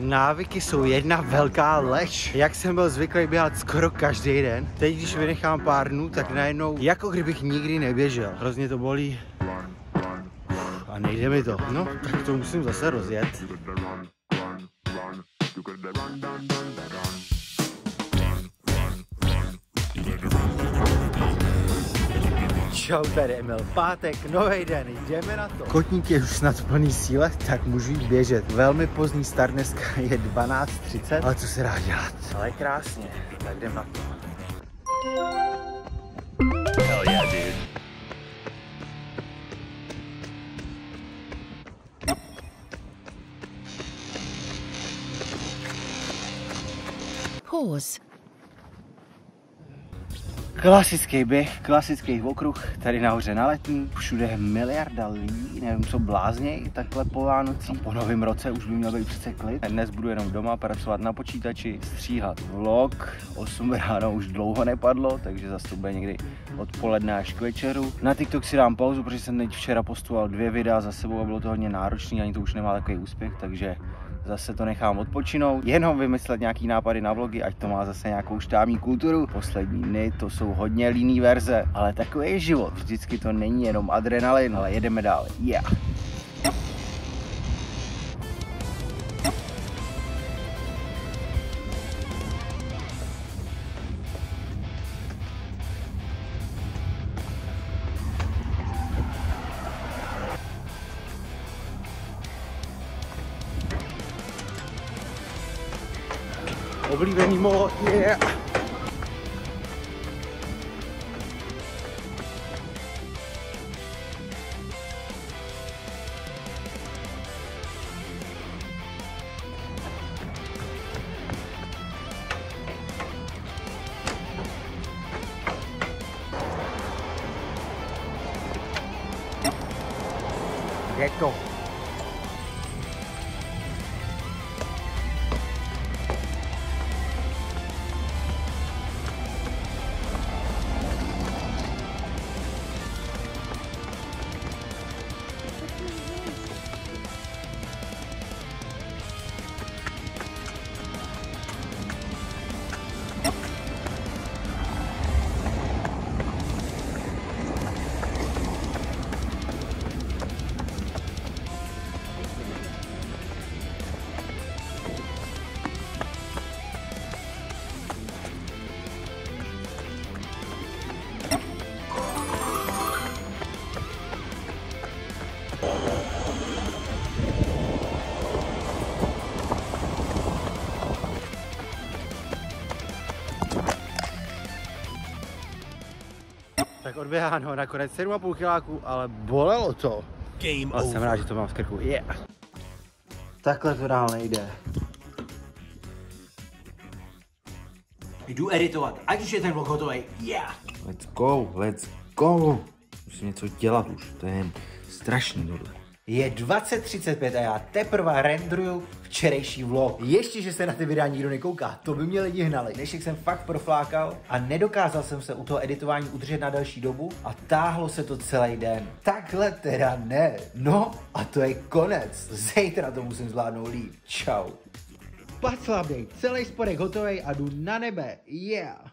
Návyky jsou jedna velká lež. Jak jsem byl zvyklý běhat skoro každý den, teď když vynechám pár dnů, tak najednou jako kdybych nikdy neběžel. Hrozně to bolí. A nejde mi to. No, tak to musím zase rozjet. Čau, tady Emil. Pátek, nový den, jdeme na to. Kotník je už snad plný síle, tak můžu jít běžet. Velmi pozdní start dneska je 12.30, ale co se dá dělat? Ale krásně, tak jdem na to. Hell yeah, dude. Pause. Klasický běh, klasický okruh, tady nahoře na letní, všude miliarda lidí, nevím co blázněj, takhle po Vánocích. Po novém roce už by měl být přece klid. Dnes budu jenom doma pracovat na počítači, stříhat vlog, 8 ráno už dlouho nepadlo, takže zase to bude někdy odpoledne až k večeru. Na TikTok si dám pauzu, protože jsem teď včera postoval dvě videa za sebou a bylo to hodně náročné, ani to už nemá takový úspěch, takže zase to nechám odpočinout, jenom vymyslet nějaký nápady na vlogy, ať to má zase nějakou štábní kulturu. Poslední dny to jsou hodně líný verze, ale takový je život. Vždycky to není jenom adrenalin, ale jedeme dál. Yeah. Don't believe anymore. Yeah. Gecko. Tak odběháno, nakonec 7,5 kiláků, ale bolelo to. Game A jsem over. rád, že to mám z krku. Yeah. Takhle to dál nejde. Jdu editovat, ať už je ten vlog hotový. Yeah! Let's go, let's go. Musím něco dělat už, to je strašný tohle. Je 20.35 a já teprve renderuju včerejší vlog. Ještě, že se na ty videa nikdo nekouká, to by mě lidi hnali. Dnešek jsem fakt proflákal a nedokázal jsem se u toho editování udržet na delší dobu a táhlo se to celý den. Takhle teda ne. No a to je konec. Zítra to musím zvládnout líp. Čau. Pacla celý spodek hotový a jdu na nebe. Yeah.